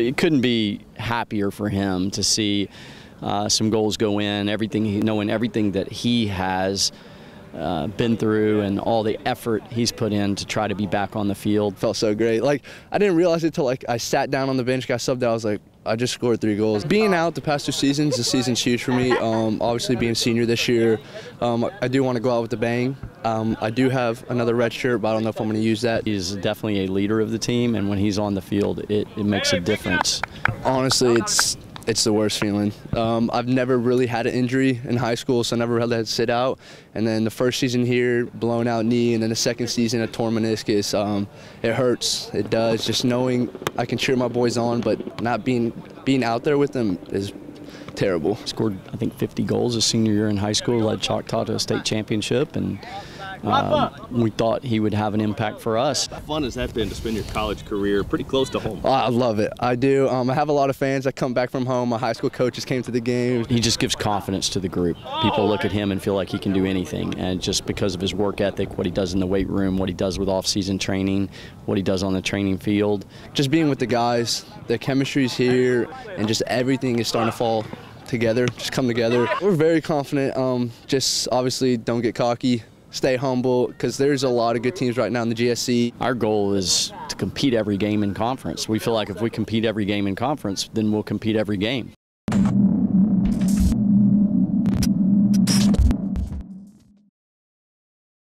It couldn't be happier for him to see uh, some goals go in, everything, knowing everything that he has uh, been through and all the effort he's put in to try to be back on the field. Felt so great. Like I didn't realize it until like I sat down on the bench, got subbed out. I was like, I just scored three goals. Being out the past two seasons, the season's huge for me. Um, obviously, being senior this year, um, I do want to go out with a bang. Um, I do have another red shirt, but I don't know if I'm going to use that. He's definitely a leader of the team, and when he's on the field, it, it makes a difference. Honestly, it's it's the worst feeling. Um, I've never really had an injury in high school, so I never had to sit out. And then the first season here, blown out knee, and then the second season, a torn meniscus. Um, it hurts. It does. Just knowing I can cheer my boys on, but not being being out there with them is terrible. Scored, I think, 50 goals his senior year in high school, led Choctaw to a state championship, and um, we thought he would have an impact for us. How fun has that been to spend your college career pretty close to home? I love it. I do. Um, I have a lot of fans that come back from home. My high school coaches came to the game. He just gives confidence to the group. People look at him and feel like he can do anything, and just because of his work ethic, what he does in the weight room, what he does with off-season training, what he does on the training field. Just being with the guys, the chemistry's here, and just everything is starting to fall together, just come together. We're very confident. Um, just obviously don't get cocky stay humble because there's a lot of good teams right now in the GSC. Our goal is to compete every game in conference. We feel like if we compete every game in conference, then we'll compete every game.